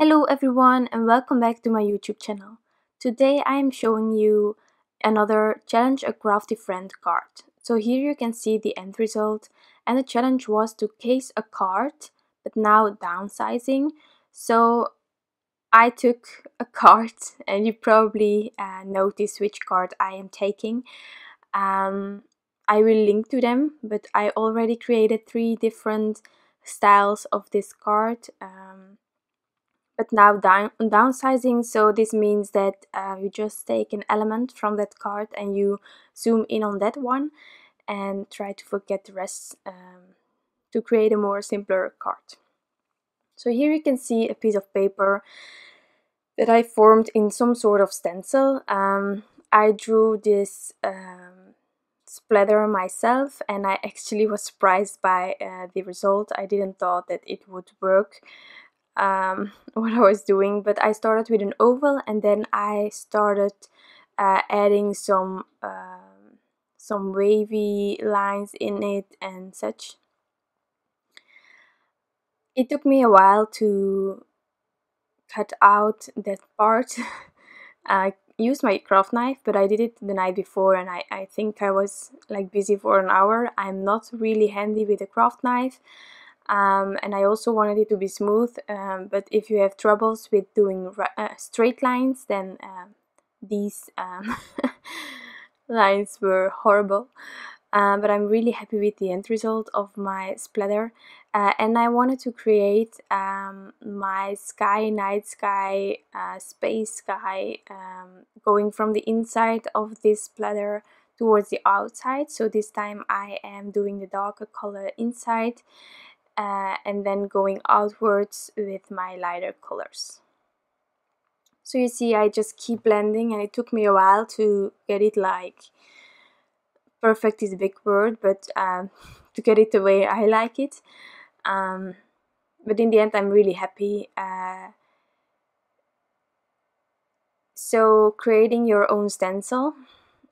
Hello everyone and welcome back to my YouTube channel. Today I am showing you another challenge a crafty friend card. So here you can see the end result and the challenge was to case a card but now downsizing. So I took a card and you probably uh, notice which card I am taking. Um, I will link to them but I already created three different styles of this card. Um, but now down, downsizing so this means that uh, you just take an element from that card and you zoom in on that one and try to forget the rest um, to create a more simpler card. So here you can see a piece of paper that I formed in some sort of stencil. Um, I drew this um, splatter myself and I actually was surprised by uh, the result. I didn't thought that it would work um, what I was doing but I started with an oval and then I started uh, adding some um, some wavy lines in it and such. It took me a while to cut out that part. I used my craft knife but I did it the night before and I, I think I was like busy for an hour. I'm not really handy with a craft knife um, and I also wanted it to be smooth um, but if you have troubles with doing uh, straight lines then uh, these um, lines were horrible. Um, but I'm really happy with the end result of my splatter. Uh, and I wanted to create um, my sky, night sky, uh, space sky um, going from the inside of this splatter towards the outside. So this time I am doing the darker color inside uh, and then going outwards with my lighter colors. So you see I just keep blending and it took me a while to get it like perfect is a big word but um, to get it the way I like it. Um, but in the end I'm really happy. Uh, so creating your own stencil,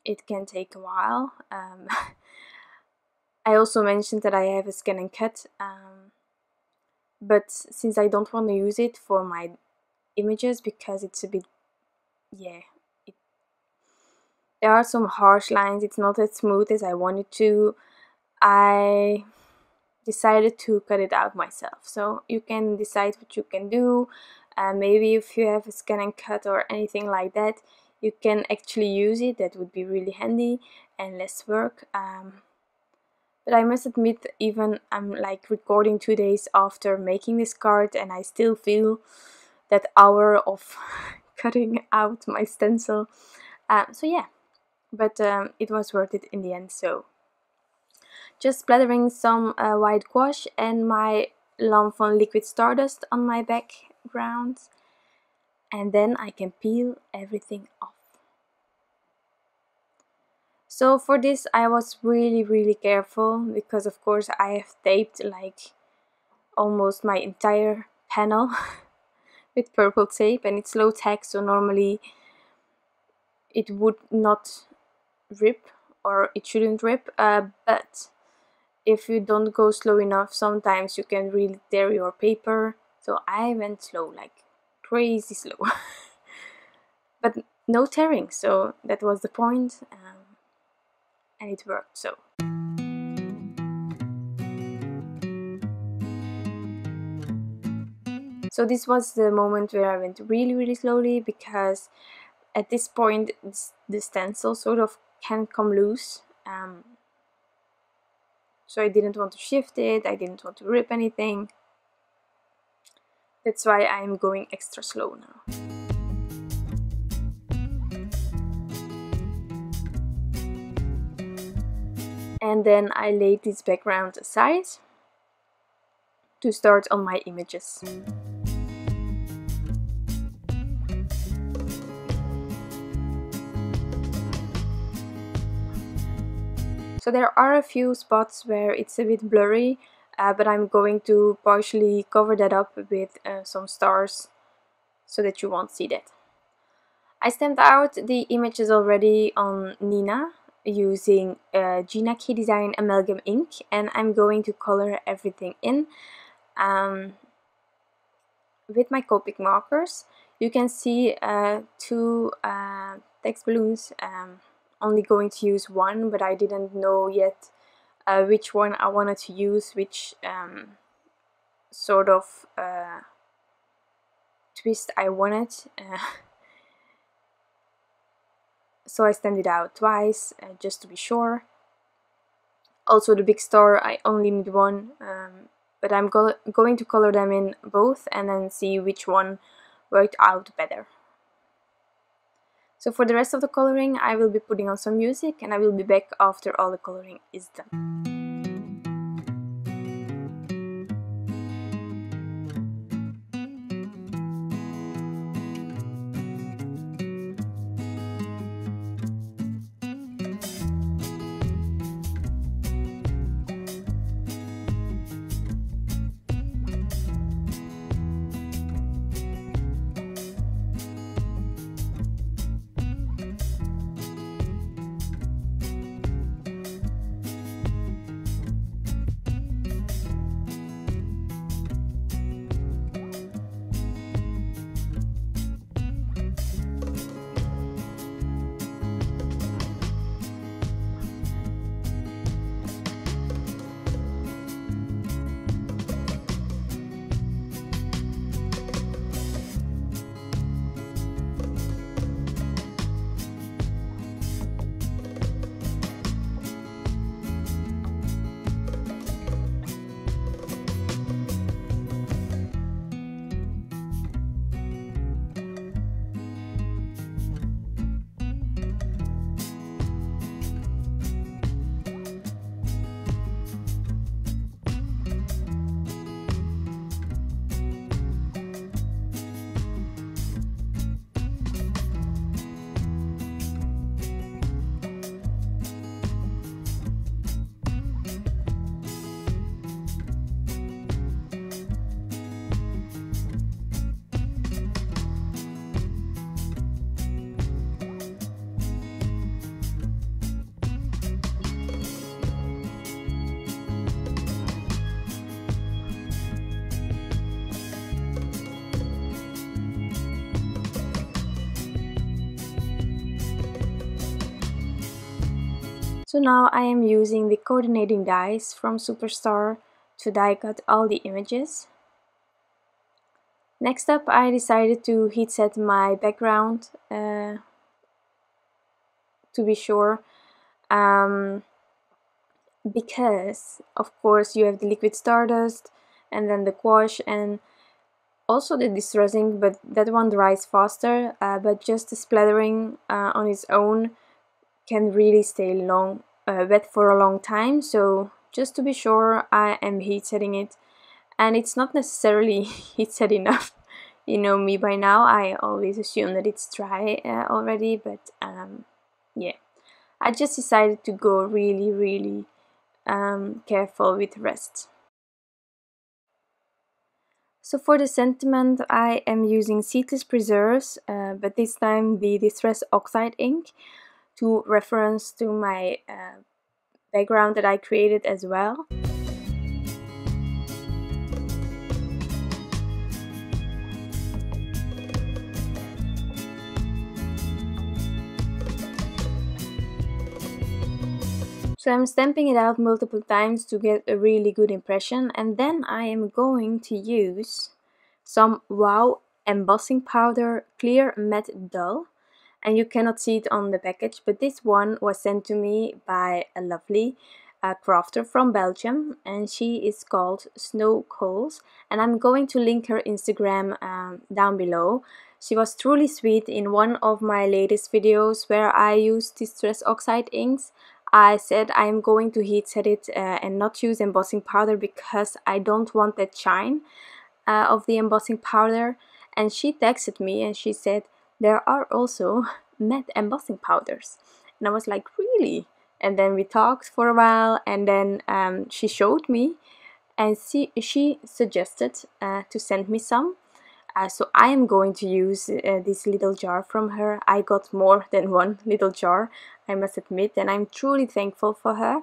it can take a while. Um, I also mentioned that I have a scan and cut, um, but since I don't want to use it for my images because it's a bit, yeah, it, there are some harsh lines, it's not as smooth as I wanted to, I decided to cut it out myself. So you can decide what you can do, uh, maybe if you have a scan and cut or anything like that, you can actually use it, that would be really handy and less work. Um, but I must admit even I'm like recording two days after making this card and I still feel that hour of cutting out my stencil. Um, so yeah. But um, it was worth it in the end so. Just splattering some uh, white gouache and my Lawn Fawn liquid stardust on my background. And then I can peel everything off so for this I was really really careful because of course I have taped like almost my entire panel with purple tape and it's low tack so normally it would not rip or it shouldn't rip uh, but if you don't go slow enough sometimes you can really tear your paper. So I went slow like crazy slow. But no tearing so that was the point um, and it worked so. So this was the moment where I went really really slowly because at this point the stencil sort of can come loose um, so I didn't want to shift it, I didn't want to rip anything that's why I'm going extra slow now. And then I laid this background aside to start on my images. So there are a few spots where it's a bit blurry, uh, but I'm going to partially cover that up with uh, some stars so that you won't see that. I stamped out the images already on Neenah using uh, Gina K Design Amalgam ink and I'm going to color everything in. Um, with my Copic markers you can see uh, two uh, text balloons um, only going to use one but I didn't know yet uh, which one I wanted to use which um, sort of uh, twist I wanted so I stamped it out twice uh, just to be sure also the big star I only need one um, but I'm go going to color them in both and then see which one worked out better. So for the rest of the coloring I will be putting on some music and I will be back after all the coloring is done. So now I am using the coordinating dies from Superstar to die cut all the images. Next up I decided to heat set my background uh, to be sure um, because of course you have the liquid stardust and then the gouache and also the distressing but that one dries faster uh, but just the splattering uh, on its own can really stay long uh, wet for a long time. So just to be sure I am heat setting it. And it's not necessarily heat set enough. You know me by now I always assume that it's dry uh, already but um, yeah. I just decided to go really really um, careful with rest. So for the sentiment I am using seedless preserves uh, but this time the distress oxide ink to reference to my uh, background that I created as well. So I'm stamping it out multiple times to get a really good impression and then I am going to use some Wow embossing powder clear matte dull and you cannot see it on the package but this one was sent to me by a lovely uh, crafter from Belgium and she is called Snow Coals and I'm going to link her Instagram um, down below. She was truly sweet in one of my latest videos where I used Distress Oxide inks. I said I'm going to heat set it uh, and not use embossing powder because I don't want that shine uh, of the embossing powder and she texted me and she said there are also matte embossing powders. And I was like, really? And then we talked for a while and then um, she showed me and she, she suggested uh, to send me some. Uh, so I am going to use uh, this little jar from her. I got more than one little jar, I must admit, and I'm truly thankful for her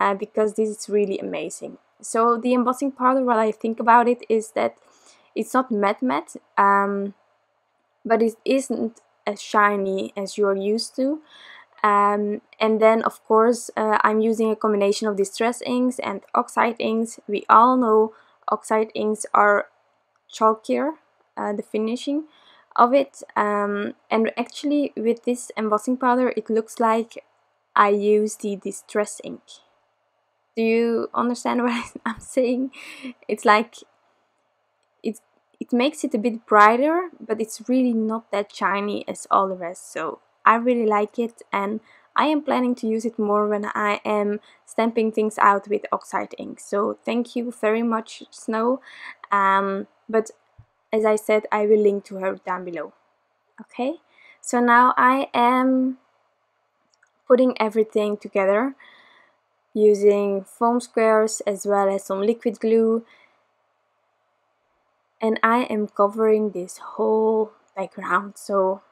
uh, because this is really amazing. So the embossing powder, what I think about it is that it's not matte matte um, but it isn't as shiny as you're used to. Um, and then of course uh, I'm using a combination of distress inks and oxide inks. We all know oxide inks are chalkier uh, the finishing of it. Um, and actually with this embossing powder it looks like I use the distress ink. Do you understand what I'm saying? It's like it makes it a bit brighter but it's really not that shiny as all the rest so I really like it and I am planning to use it more when I am stamping things out with oxide ink. So thank you very much Snow. Um, but as I said, I will link to her down below. Okay, so now I am putting everything together using foam squares as well as some liquid glue and I am covering this whole background so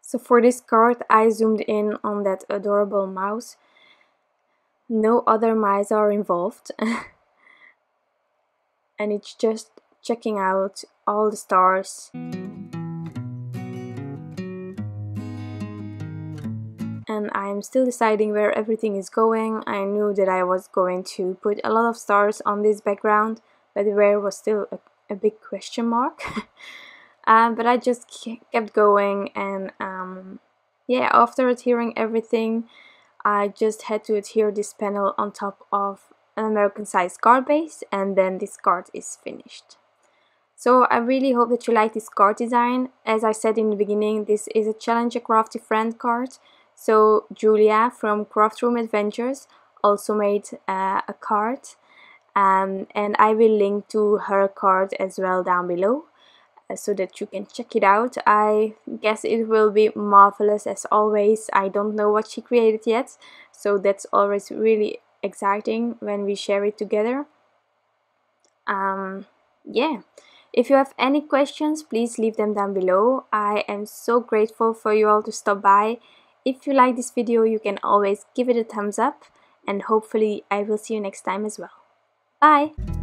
so for this card I zoomed in on that adorable mouse. No other mice are involved. and it's just checking out all the stars. And I'm still deciding where everything is going. I knew that I was going to put a lot of stars on this background, but where was still a, a big question mark. um, but I just kept going and um, yeah after adhering everything I just had to adhere this panel on top of an American size card base and then this card is finished. So I really hope that you like this card design. As I said in the beginning, this is a Challenge a Crafty Friend card. So Julia from Craft Room Adventures also made uh, a card um, and I will link to her card as well down below. Uh, so that you can check it out. I guess it will be marvelous as always. I don't know what she created yet, so that's always really exciting when we share it together. Um, yeah. If you have any questions, please leave them down below. I am so grateful for you all to stop by. If you like this video, you can always give it a thumbs up and hopefully I will see you next time as well. Bye!